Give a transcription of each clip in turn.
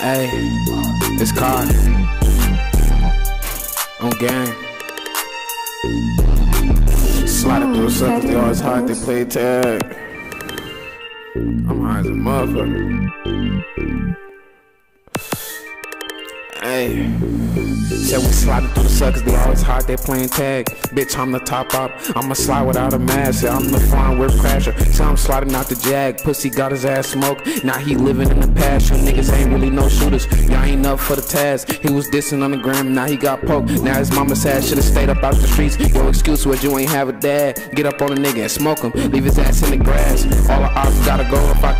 Hey, it's caught. On game. Sliding through suckers, they always hard, they play tag. I'm high as a motherfucker. Hey, said we sliding through the suckers, they always hard, they playing tag. Bitch, I'm the top up, I'ma slide without a mask. Yeah, I'm the foreign whip crasher. So I'm sliding out the jag, pussy got his ass smoked. Now he living in the past, you niggas ain't really no shooters. Y'all ain't up for the task. He was dissing on the gram, now he got poked. Now his mama said should've stayed up out the streets. Yo, excuse was you ain't have a dad. Get up on a nigga and smoke him, leave his ass in the grass. All the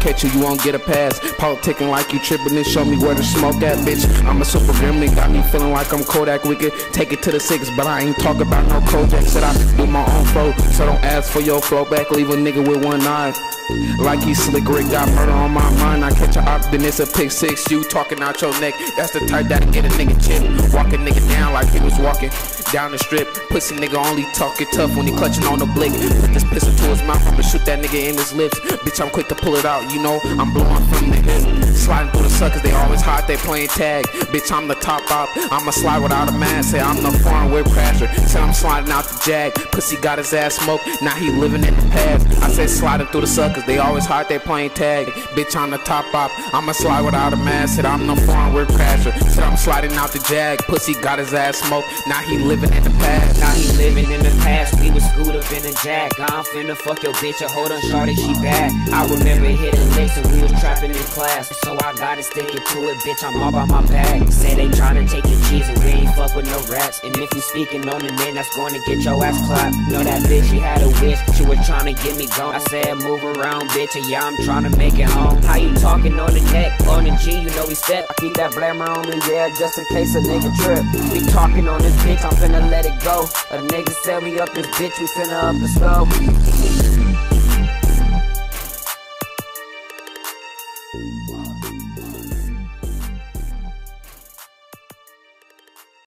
catch you, you won't get a pass. Politicking like you tripping and show me where to smoke at, bitch. I'm a super gremlin, got me feeling like I'm Kodak Wicked. Take it to the six, but I ain't talk about no Kodak. Said I do my own flow, so don't ask for your flow back. Leave a nigga with one eye. Like he slick Rick, got murder on my mind. I catch a op, then it's a pick six. You talking out your neck, that's the type that'll get a nigga chip. Walk a nigga down like he was walking down the strip. Pussy nigga only talking tough when he clutching on the blick. Put this pistol to his mouth, I'ma shoot that nigga in his lips. Bitch, I'm quick to pull it out, you know, I'm blowing from the hip. Sliding through the suckers, they always hot, they playing tag. Bitch, I'm the top op, I'ma slide without a mask. Say I'm the foreign whip crasher. Said I'm sliding out the jag. Pussy got his ass smoked, now he living in the past. I said sliding through the suckers, they always hot, they playing tag. Bitch, I'm the top op, I'ma slide without a mask. Said I'm the foreign whip crasher. Said I'm sliding out the jag. Pussy got his ass smoked, now he living in the past. Now he living in the past. We was screwed up in the jack. I'm finna fuck your bitch. A hold on, shorty, she bad. I remember hitting licks and we was trapping in class. So I gotta stick it to it, bitch. I'm all by my bag. Say they tryna take your cheese and fuck with no rats. And if you speaking on the name, that's gonna get your ass clapped. Know that bitch, she had a wish. She was tryna get me gone. I said, move around, bitch. And yeah, I'm tryna make it home. How you talking on the neck? On the G, you know we step. I keep that blammer on me, yeah, just in case a nigga trip. We talking on this bitch, I'm finna let it go. A nigga set me up this bitch, we finna up the scope.